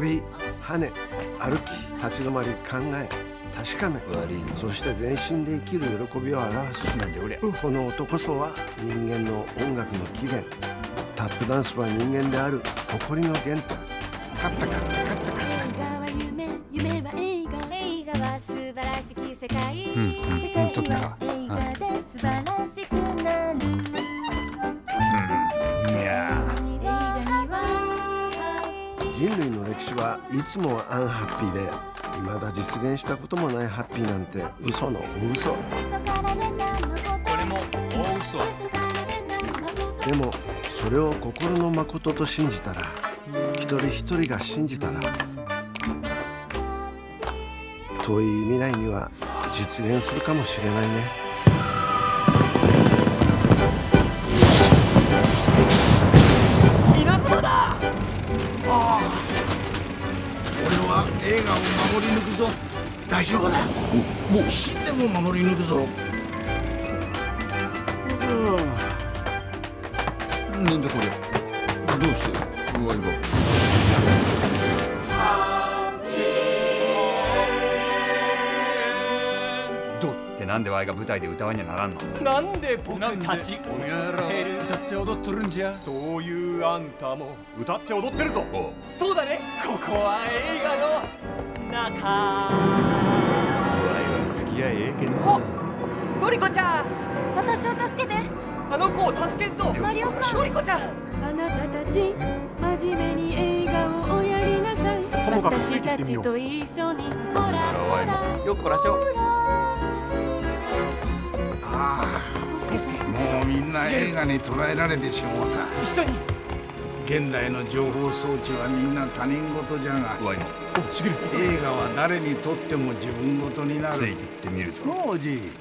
び跳ね歩き立ち止まり考え確かめそして全身で生きる喜びを表す。この音こそは人間の音楽の起源。タップダンスは人間である。誇りの原点。カッタカッタカッタカッタ。夢夢は映画。映画は素晴らしき世界、うん。うん。うん。時だは映画で人類の歴史はいつもアンハッピーで未だ実現したこともないハッピーなんて嘘の嘘。嘘これも大嘘。でもそれを心の誠と信じたら一人一人が信じたら遠い未来には実現するかもしれないね俺は映画を守り抜くぞ。大丈夫だ。もう死んでも守り抜くぞ。なんでこれどうして具合が？ってなんでワイが舞台で歌わにゃならんの？なんで僕たちおめえら歌って踊っとるんじゃ？そういうあんたも歌って踊ってるぞ。そうだね。ここは映画の中。ワイは付き合いええけど。おのりこちゃん。私を助けて。あの子を助けんと。マリオさん。のりこちゃん。あなたたち真面目に映画をおやりなさい。私たちと一緒にほらほら。よっこらしょみんな映画に捉えられてしもうた。一緒に。現代の情報装置はみんな他人事じゃがワイも映画は誰にとっても自分事になる。ついてってみるぞ。王子